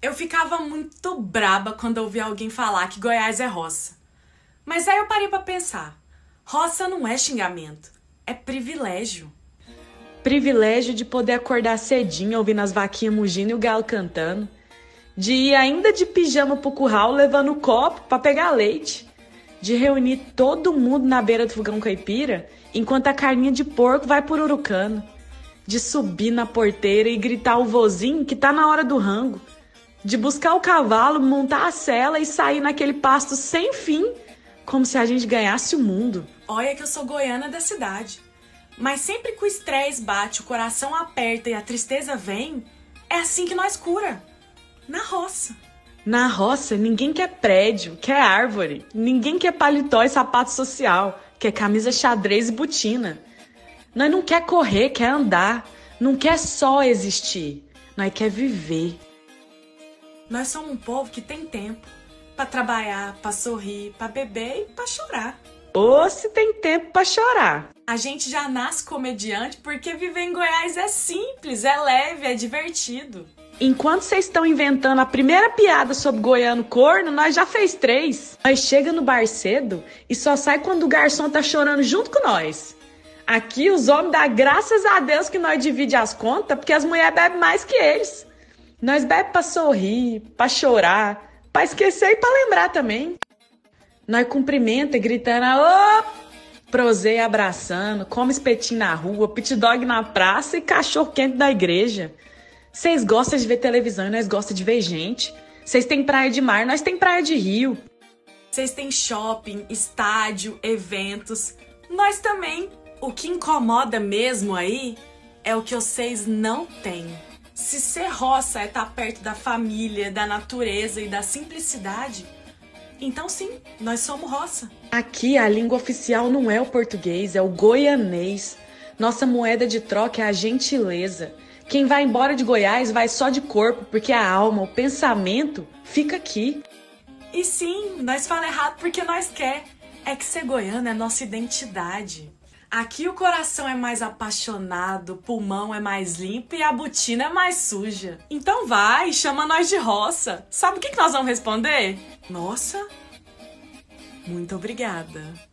Eu ficava muito braba quando ouvia alguém falar que Goiás é roça. Mas aí eu parei para pensar. Roça não é xingamento, é privilégio. Privilégio de poder acordar cedinho ouvindo as vaquinhas mugindo e o galo cantando. De ir ainda de pijama pro curral levando o copo para pegar leite. De reunir todo mundo na beira do fogão caipira enquanto a carninha de porco vai por urucano. De subir na porteira e gritar o vozinho que tá na hora do rango de buscar o cavalo, montar a cela e sair naquele pasto sem fim, como se a gente ganhasse o mundo. Olha que eu sou goiana da cidade. Mas sempre que o estresse bate, o coração aperta e a tristeza vem, é assim que nós cura. Na roça. Na roça, ninguém quer prédio, quer árvore. Ninguém quer paletó e sapato social, quer camisa xadrez e botina. Nós não quer correr, quer andar. Não quer só existir. Nós quer viver. Nós somos um povo que tem tempo para trabalhar, para sorrir, para beber e para chorar. Ou se tem tempo para chorar. A gente já nasce comediante porque viver em Goiás é simples, é leve, é divertido. Enquanto vocês estão inventando a primeira piada sobre goiano corno, nós já fez três. Nós chega no bar cedo e só sai quando o garçom tá chorando junto com nós. Aqui os homens dá graças a Deus que nós divide as contas, porque as mulheres bebem mais que eles. Nós bebe pra sorrir, pra chorar, pra esquecer e pra lembrar também. Nós cumprimenta gritando, ô! Proseia abraçando, come espetinho na rua, pit dog na praça e cachorro quente na igreja. Vocês gostam de ver televisão e nós gostamos de ver gente. Vocês têm praia de mar, nós tem praia de rio. Vocês têm shopping, estádio, eventos. Nós também. O que incomoda mesmo aí é o que vocês não têm. Se ser roça é estar tá perto da família, da natureza e da simplicidade, então sim, nós somos roça. Aqui a língua oficial não é o português, é o goianês. Nossa moeda de troca é a gentileza. Quem vai embora de Goiás vai só de corpo, porque a alma, o pensamento fica aqui. E sim, nós falamos errado porque nós quer. É que ser goiano é nossa identidade. Aqui o coração é mais apaixonado, o pulmão é mais limpo e a botina é mais suja. Então vai, chama nós de roça. Sabe o que nós vamos responder? Nossa, muito obrigada.